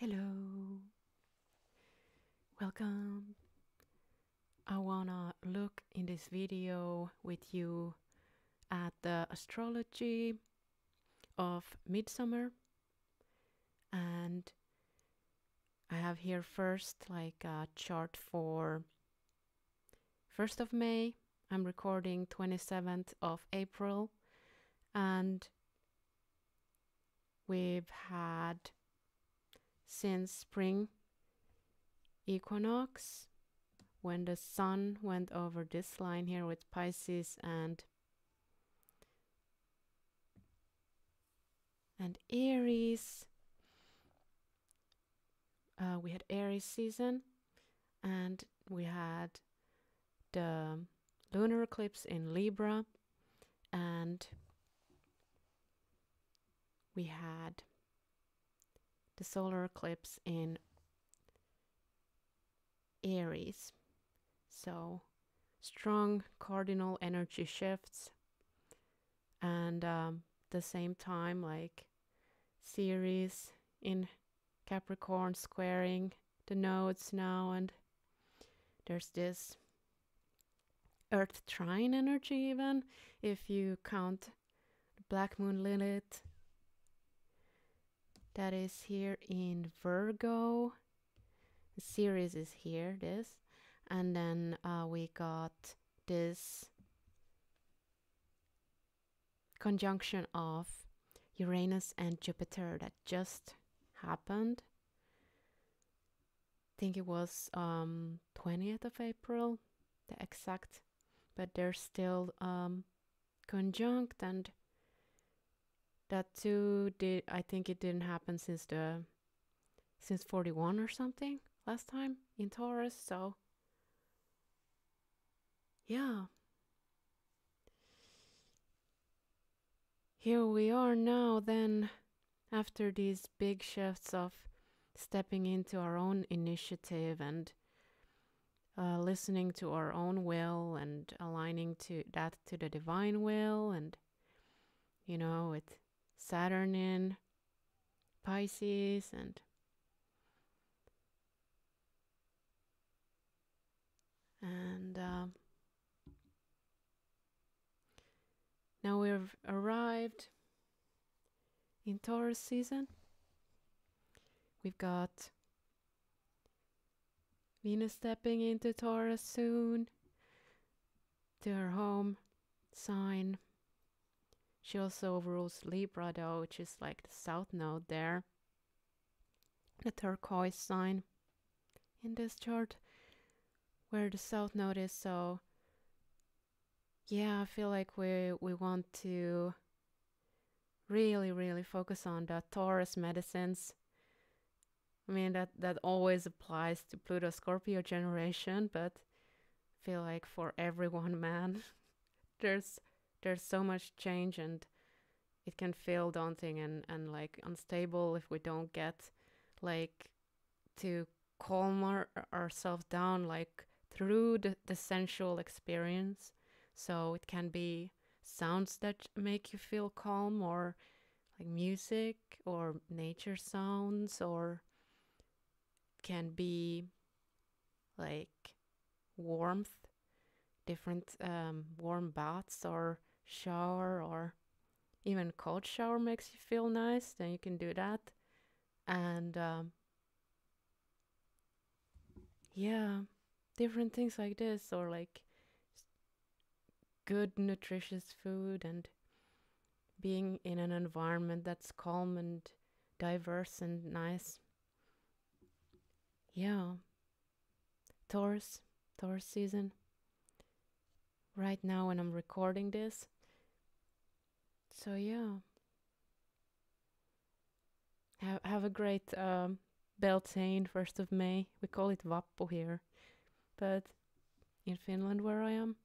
Hello. Welcome. I wanna look in this video with you at the astrology of midsummer and I have here first like a chart for 1st of May. I'm recording 27th of April and we've had since spring equinox when the sun went over this line here with Pisces and and Aries. Uh, we had Aries season and we had the lunar eclipse in Libra and we had the solar eclipse in Aries. So strong cardinal energy shifts and um, the same time like Ceres in Capricorn squaring the nodes now and there's this earth trine energy even if you count black moon lilith that is here in Virgo. Ceres is here, this. And then uh, we got this conjunction of Uranus and Jupiter that just happened. I think it was um, 20th of April, the exact, but they're still um, conjunct and that too did I think it didn't happen since the since 41 or something last time in Taurus, so yeah. Here we are now then after these big shifts of stepping into our own initiative and uh, listening to our own will and aligning to that to the divine will and you know with Saturn in Pisces and and uh, now we've arrived in Taurus season. We've got Venus stepping into Taurus soon to her home sign she also overrules Libra, though, which is like the south node there. The turquoise sign in this chart, where the south node is. So, yeah, I feel like we we want to really, really focus on the Taurus medicines. I mean that that always applies to Pluto Scorpio generation, but I feel like for everyone, man, there's there's so much change and it can feel daunting and, and like unstable if we don't get like to calm our, ourselves down like through the, the sensual experience. So it can be sounds that make you feel calm or like music or nature sounds or can be like warmth different um, warm baths or shower or even cold shower makes you feel nice, then you can do that. And um, yeah, different things like this, or like good, nutritious food, and being in an environment that's calm and diverse and nice. Yeah, Taurus, Taurus season. Right now, when I'm recording this, so yeah have, have a great um, Beltane, 1st of May. We call it Vappu here. But in Finland, where I am.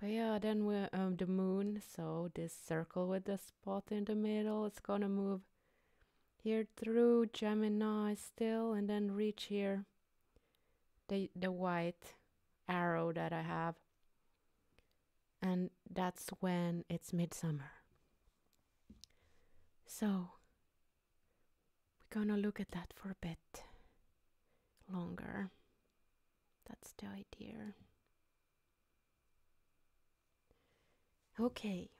But yeah, then we um, the moon. So this circle with the spot in the middle, it's gonna move here through Gemini still, and then reach here. The the white arrow that I have and that's when it's midsummer. So, we're gonna look at that for a bit longer. That's the idea. Okay.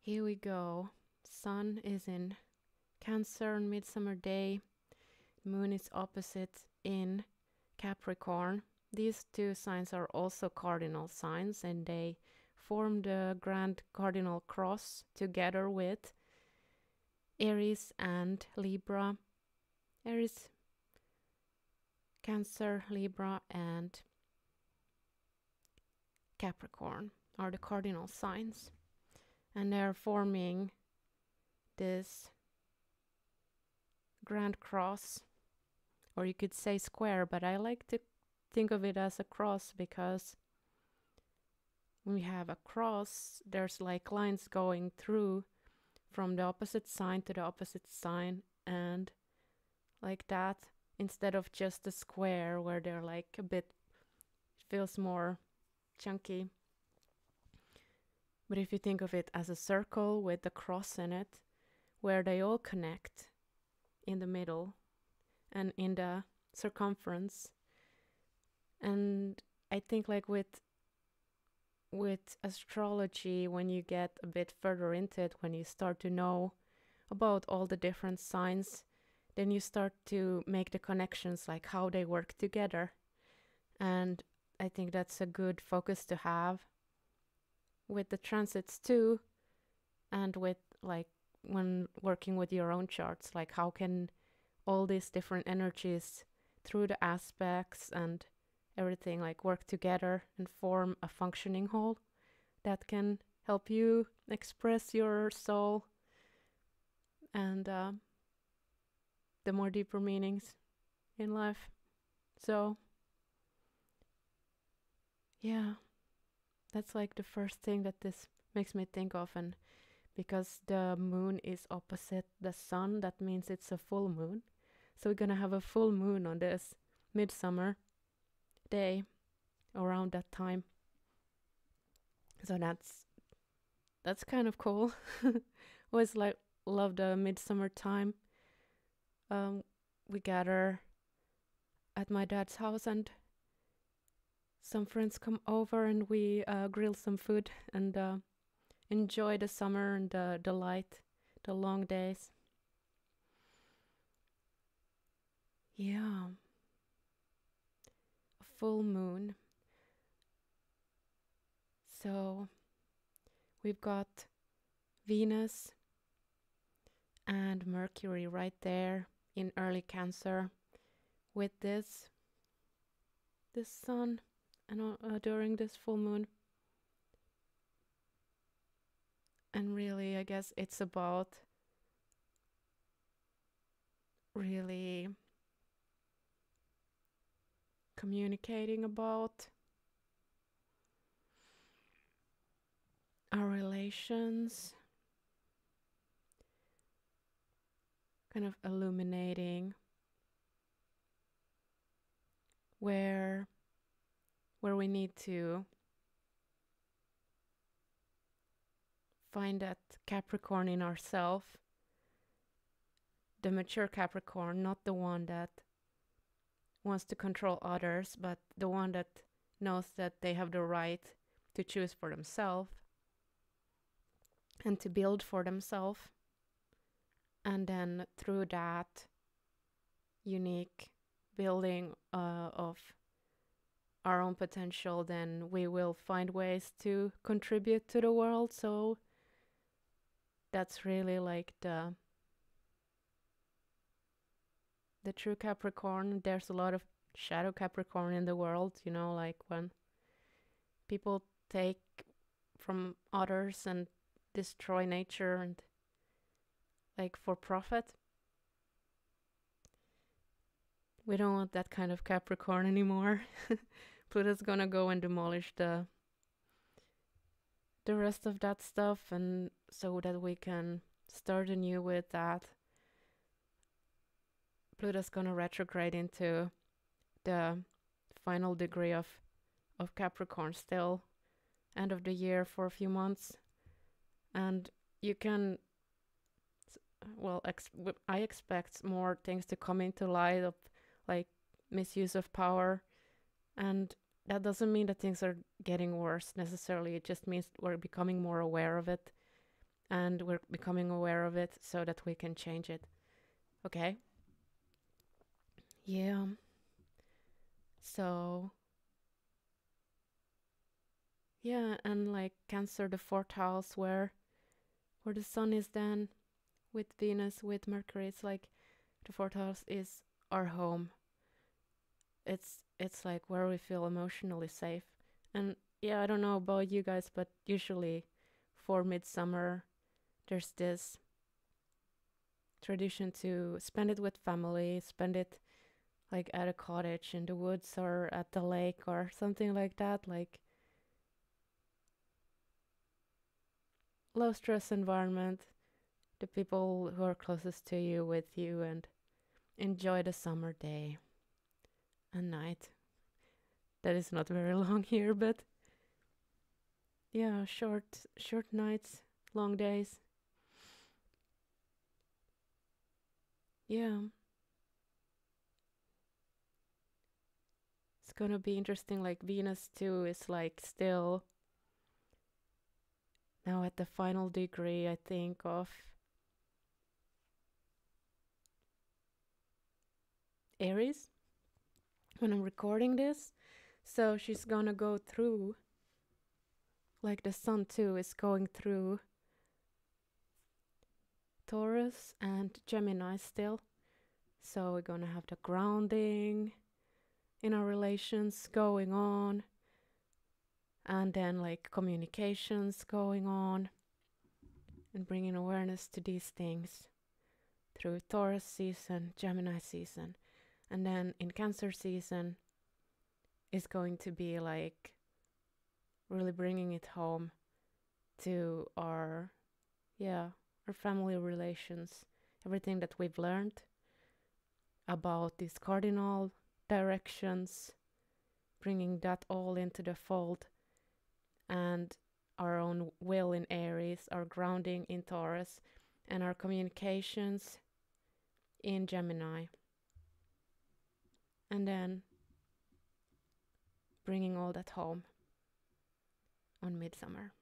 Here we go. Sun is in Cancer on Midsummer Day. Moon is opposite in Capricorn. These two signs are also cardinal signs and they form the grand cardinal cross together with Aries and Libra. Aries, Cancer, Libra, and Capricorn are the cardinal signs. And they're forming this grand cross, or you could say square, but I like to think of it as a cross because when we have a cross, there's like lines going through from the opposite sign to the opposite sign, and like that, instead of just a square where they're like a bit, it feels more chunky. But if you think of it as a circle with the cross in it, where they all connect in the middle and in the circumference. And I think like with with astrology when you get a bit further into it when you start to know about all the different signs then you start to make the connections like how they work together. And i think that's a good focus to have with the transits too and with like when working with your own charts like how can all these different energies through the aspects and everything like work together and form a functioning whole that can help you express your soul. And uh, the more deeper meanings in life. So yeah that's like the first thing that this makes me think of. And because the moon is opposite the sun that means it's a full moon. So we're gonna have a full moon on this midsummer day around that time so that's that's kind of cool always like love the midsummer time um, we gather at my dad's house and some friends come over and we uh, grill some food and uh, enjoy the summer and the, the light, the long days. Yeah. Full moon. So we've got Venus and Mercury right there in early Cancer with this this sun and uh, during this full moon. And really, I guess it's about really communicating about our relations, kind of illuminating where where we need to find that Capricorn in ourself, the mature Capricorn, not the one that wants to control others, but the one that knows that they have the right to choose for themselves and to build for themselves. And then through that unique building uh, of our own potential, then we will find ways to contribute to the world. So that's really like the the true Capricorn. There's a lot of shadow Capricorn in the world, you know, like when people take from others and destroy nature and like for profit. We don't want that kind of Capricorn anymore. Pluto's gonna go and demolish the the rest of that stuff and so that we can start anew with that. Pluto's gonna retrograde into the final degree of of Capricorn still end of the year for a few months and you can well, ex- I expect more things to come into light of like misuse of power, and that doesn't mean that things are getting worse necessarily. It just means we're becoming more aware of it, and we're becoming aware of it so that we can change it. Okay. Yeah. So yeah, and like Cancer, the fourth house where where the sun is then with Venus, with Mercury, it's like the fourth house is our home. It's it's like where we feel emotionally safe. And yeah, I don't know about you guys, but usually for midsummer there's this tradition to spend it with family, spend it like at a cottage in the woods or at the lake or something like that, like low stress environment, the people who are closest to you with you and enjoy the summer day and night. That is not very long here, but yeah, short short nights, long days. Yeah. Gonna be interesting like Venus too is like still now at the final degree, I think, of Aries when I'm recording this. So she's gonna go through, like the sun too is going through Taurus and Gemini still. So we're gonna have the grounding in our relations going on and then like communications going on and bringing awareness to these things through Taurus season, Gemini season, and then in Cancer season is going to be like really bringing it home to our yeah, our family relations, everything that we've learned about these cardinal directions, bringing that all into the fold and our own will in Aries, our grounding in Taurus, and our communications in Gemini. And then bringing all that home on midsummer.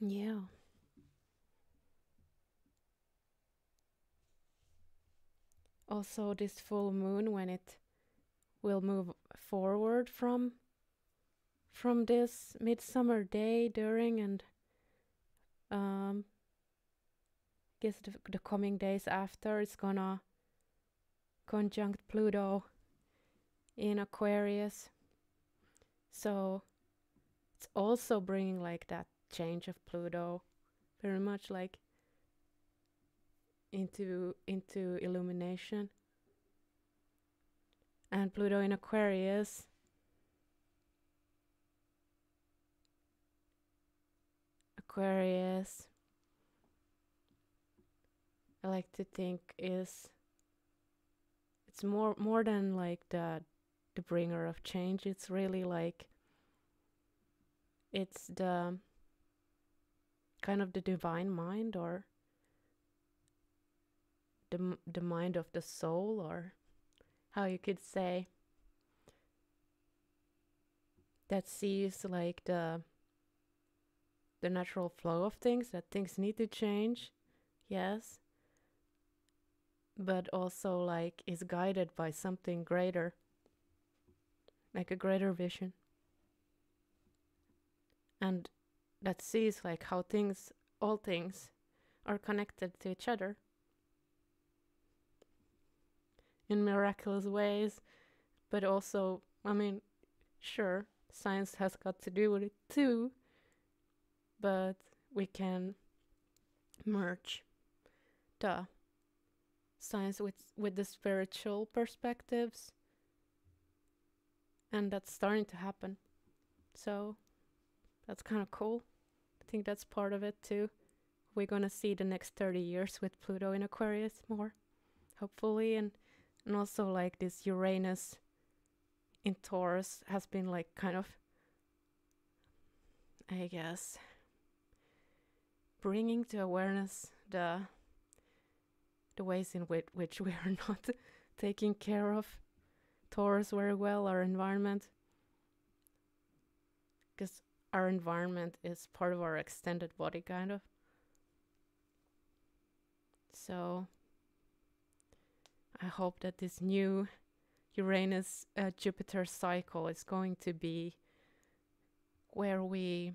Yeah. Also, this full moon, when it will move forward from from this midsummer day during and um I guess the, the coming days after it's gonna conjunct Pluto in Aquarius. So it's also bringing like that change of Pluto very much like into into illumination and Pluto in Aquarius. Aquarius, I like to think is it's more more than like the the bringer of change. It's really like it's the kind of the divine mind or the the mind of the soul or how you could say that sees like the the natural flow of things that things need to change yes. But also like is guided by something greater like a greater vision. And that sees like how things all things are connected to each other in miraculous ways, but also, I mean, sure, science has got to do with it too, but we can merge the science with with the spiritual perspectives and that's starting to happen. So that's kind of cool. I think that's part of it too. We're going to see the next 30 years with pluto in aquarius more hopefully and and also like this Uranus in Taurus has been like kind of I guess, bringing to awareness the the ways in which, which we are not taking care of Taurus very well, our environment. Because our environment is part of our extended body, kind of. So I hope that this new Uranus uh, Jupiter cycle is going to be where we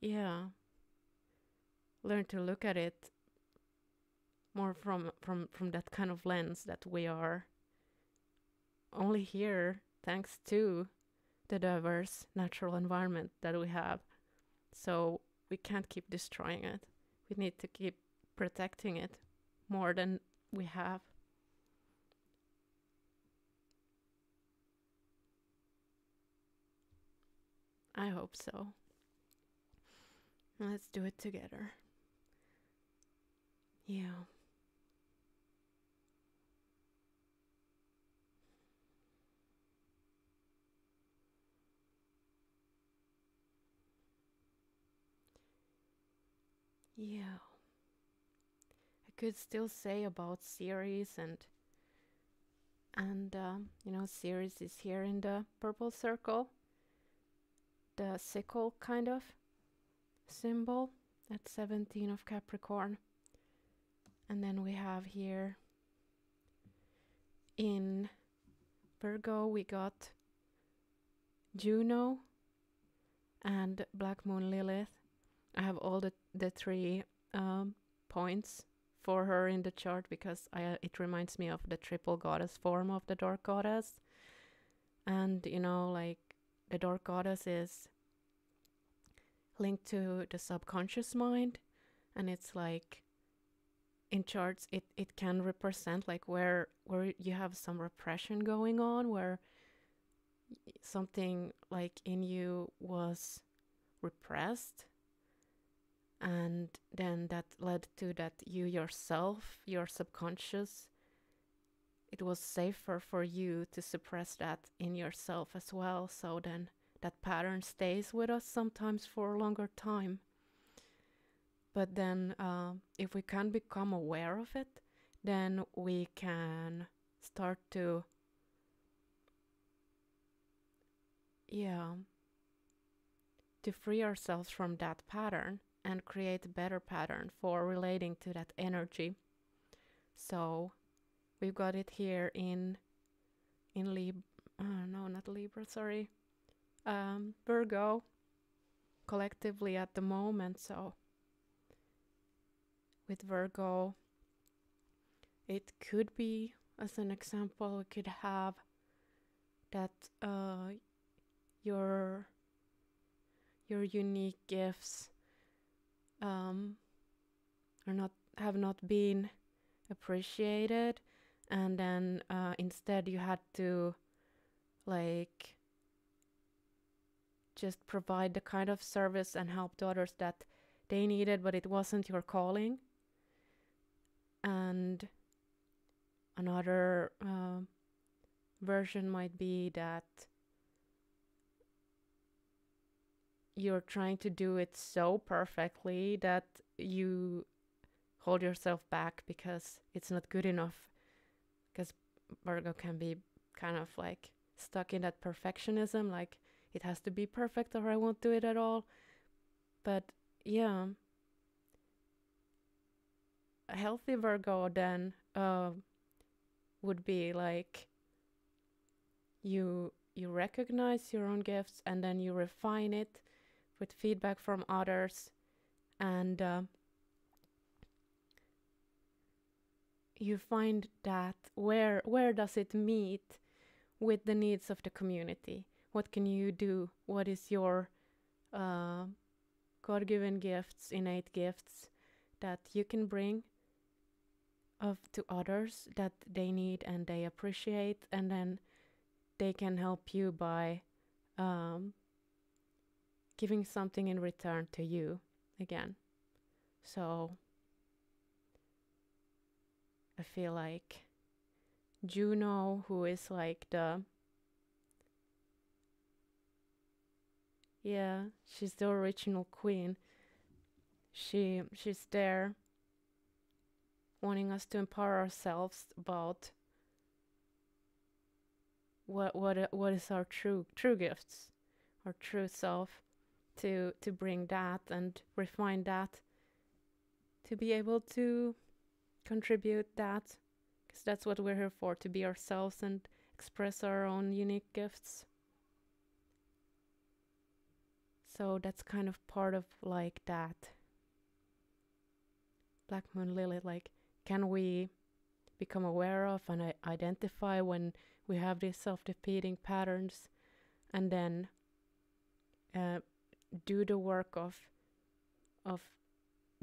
yeah. Learn to look at it more from from from that kind of lens that we are. Only here thanks to the diverse natural environment that we have. So we can't keep destroying it we need to keep protecting it more than we have I hope so. Let's do it together. Yeah. Yeah. I could still say about Ceres and and uh, you know Ceres is here in the purple circle the sickle kind of symbol at 17 of Capricorn. And then we have here in Virgo, we got Juno and Black Moon Lilith. I have all the, the three um, points for her in the chart because I, it reminds me of the triple goddess form of the dark goddess. And, you know, like the dark goddess is linked to the subconscious mind and it's like in charts it, it can represent like where where you have some repression going on where something like in you was repressed and then that led to that you yourself your subconscious it was safer for you to suppress that in yourself as well. So then that pattern stays with us sometimes for a longer time. But then, uh, if we can become aware of it, then we can start to, yeah, to free ourselves from that pattern and create a better pattern for relating to that energy. So, we've got it here in in Lib uh, no not Libra sorry um, Virgo collectively at the moment so with Virgo it could be as an example we could have that uh, your your unique gifts um, are not have not been appreciated. And then uh, instead you had to like just provide the kind of service and help to others that they needed but it wasn't your calling. And another uh, version might be that you're trying to do it so perfectly that you hold yourself back because it's not good enough because Virgo can be kind of like stuck in that perfectionism, like it has to be perfect or I won't do it at all. But yeah, a healthy Virgo then uh, would be like you you recognize your own gifts and then you refine it with feedback from others. And uh, you find that where where does it meet with the needs of the community? What can you do? What is your uh, god-given gifts innate gifts that you can bring of to others that they need and they appreciate? And then they can help you by um, giving something in return to you again so I feel like Juno, who is like the yeah, she's the original queen. She she's there wanting us to empower ourselves about what what what is our true true gifts, our true self, to to bring that and refine that, to be able to contribute that, because that's what we're here for, to be ourselves and express our own unique gifts. So that's kind of part of like that. Black Moon Lilith, like, can we become aware of and identify when we have these self-defeating patterns and then uh, do the work of of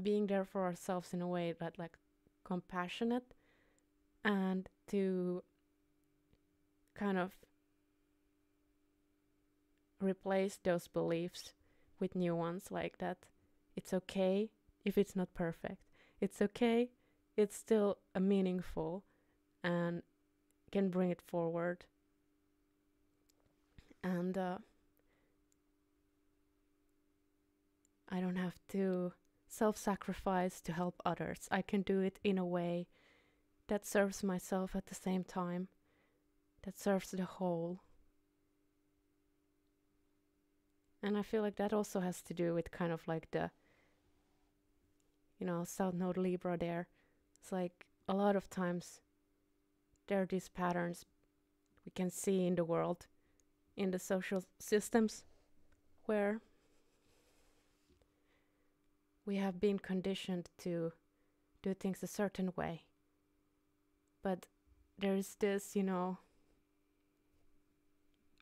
being there for ourselves in a way that like compassionate and to kind of replace those beliefs with new ones like that it's okay if it's not perfect it's okay it's still a meaningful and can bring it forward. And uh, I don't have to self sacrifice to help others. I can do it in a way that serves myself at the same time, that serves the whole. And I feel like that also has to do with kind of like the, you know, South Node Libra there. It's like a lot of times there are these patterns we can see in the world, in the social systems, where we have been conditioned to do things a certain way. But there is this, you know,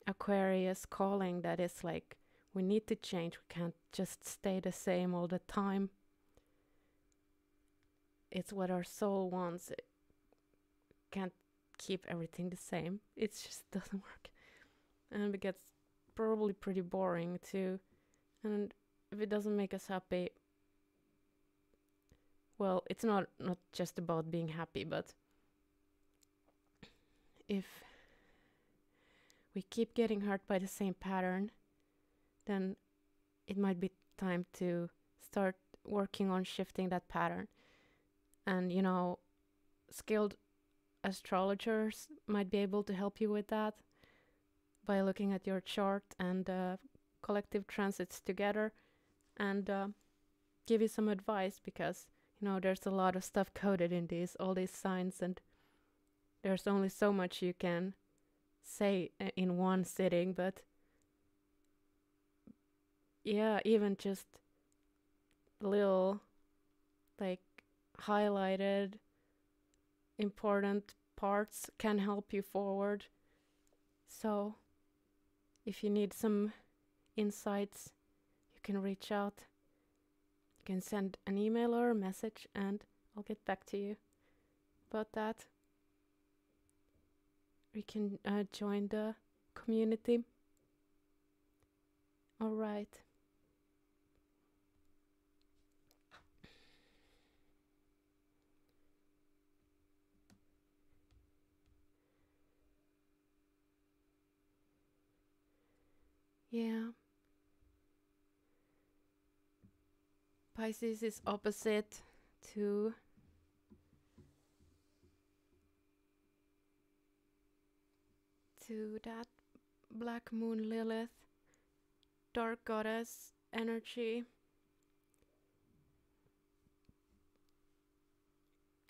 Aquarius calling that is like, we need to change. We can't just stay the same all the time. It's what our soul wants. It can't keep everything the same. It just doesn't work. And it gets probably pretty boring too. And if it doesn't make us happy, well, it's not not just about being happy, but if we keep getting hurt by the same pattern, then it might be time to start working on shifting that pattern. And you know, skilled astrologers might be able to help you with that by looking at your chart and uh, collective transits together and uh, give you some advice because you know there's a lot of stuff coded in these all these signs and there's only so much you can say uh, in one sitting but yeah even just little like highlighted important parts can help you forward. So, if you need some insights, you can reach out. Can send an email or a message, and I'll get back to you about that. We can uh, join the community. All right. Yeah. Pisces is opposite to to that black moon Lilith dark goddess energy.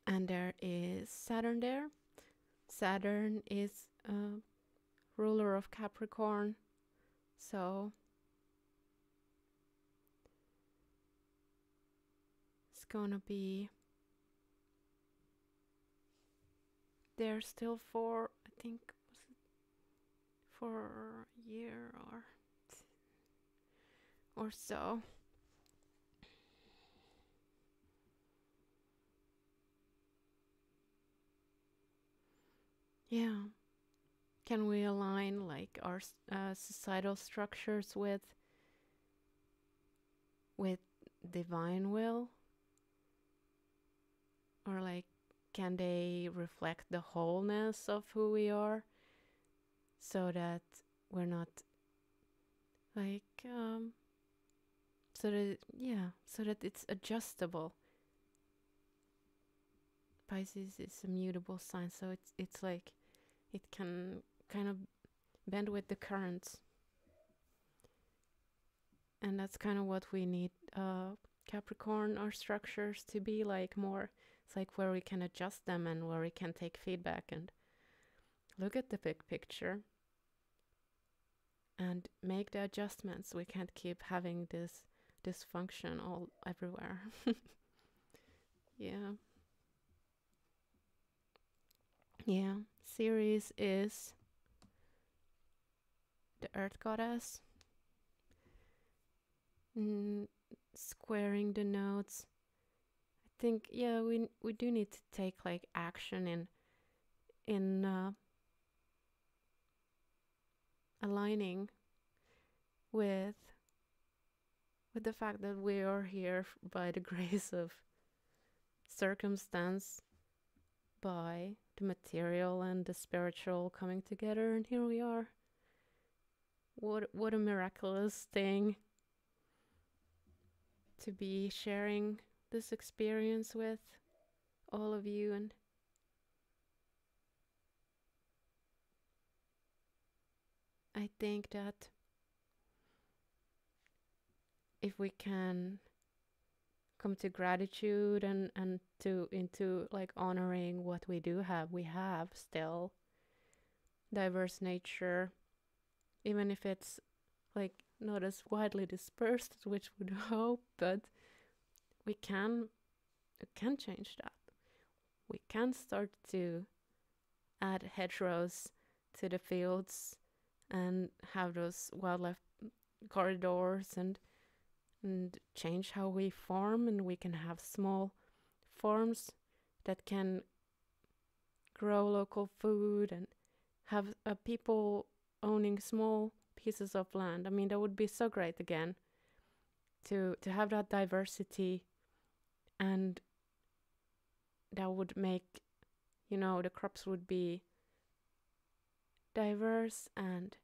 And there is Saturn there. Saturn is a ruler of Capricorn. So it's gonna be there still for I think was it for a year or or so. Yeah can we align like our uh, societal structures with with divine will or like can they reflect the wholeness of who we are so that we're not like um so that yeah so that it's adjustable? Pisces is a mutable sign so it's it's like it can kind of bend with the currents. And that's kind of what we need uh capricorn our structures to be like more it's like where we can adjust them and where we can take feedback and look at the big picture and make the adjustments. We can't keep having this dysfunction all everywhere. yeah. Yeah. Ceres is the earth goddess. Mm, squaring the nodes. Think yeah, we we do need to take like action in in uh, aligning with with the fact that we are here by the grace of circumstance by the material and the spiritual coming together and here we are. What what a miraculous thing to be sharing this experience with all of you and I think that if we can come to gratitude and and to into like honoring what we do have we have still diverse nature even if it's like not as widely dispersed as which would hope but we can we can change that. We can start to add hedgerows to the fields and have those wildlife corridors and and change how we farm and we can have small farms that can grow local food and have uh, people owning small pieces of land. I mean that would be so great again to to have that diversity and that would make you know the crops would be diverse and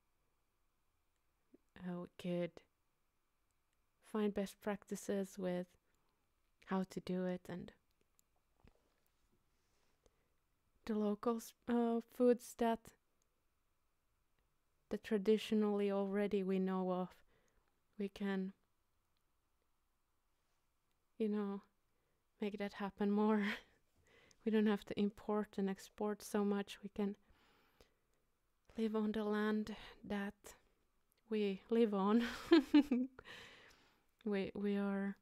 uh, we could find best practices with how to do it and the local uh, foods that that traditionally already we know of we can you know make that happen more. We don't have to import and export so much. We can live on the land that we live on. we we are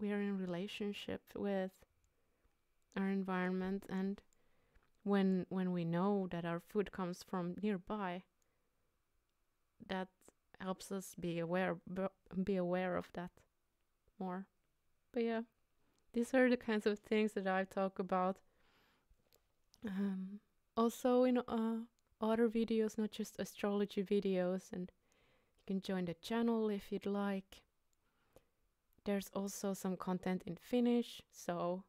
we are in relationship with our environment. And when when we know that our food comes from nearby that helps us be aware be aware of that more but yeah these are the kinds of things that I talk about um, also in uh, other videos, not just astrology videos, and you can join the channel if you'd like. There's also some content in Finnish, so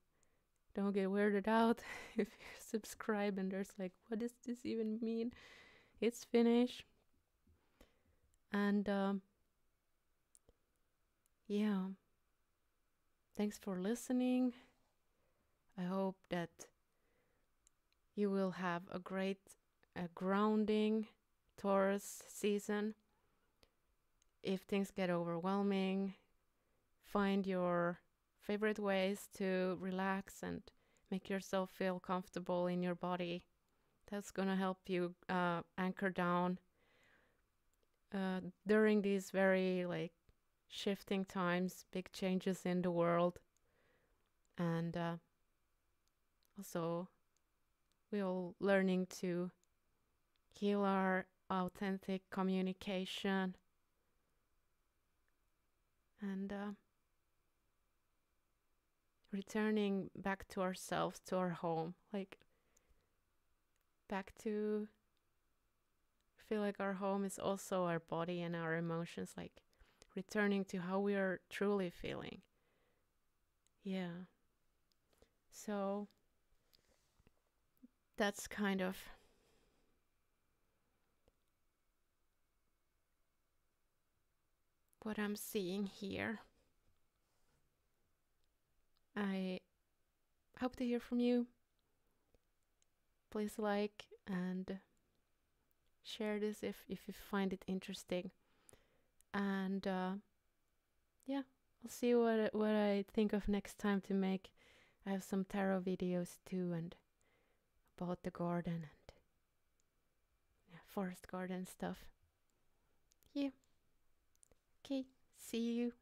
don't get weirded out if you subscribe and there's like, what does this even mean? It's Finnish. And um, yeah, thanks for listening. I hope that you will have a great a grounding Taurus season. If things get overwhelming, find your favorite ways to relax and make yourself feel comfortable in your body. That's going to help you uh, anchor down uh, during these very like shifting times, big changes in the world, and uh, also we all learning to heal our authentic communication. And uh, returning back to ourselves to our home like back to feel like our home is also our body and our emotions like returning to how we are truly feeling yeah So that's kind of what I'm seeing here. I hope to hear from you. Please like and share this if, if you find it interesting. And uh, yeah, I'll see what what I think of next time to make. I have some tarot videos too and about the garden and yeah, forest garden stuff. Yeah. Okay, see you.